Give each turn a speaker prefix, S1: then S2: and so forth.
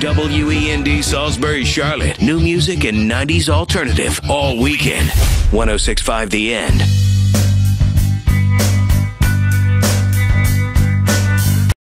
S1: WEND Salisbury, Charlotte. New music and 90s alternative all weekend. 1065 The End.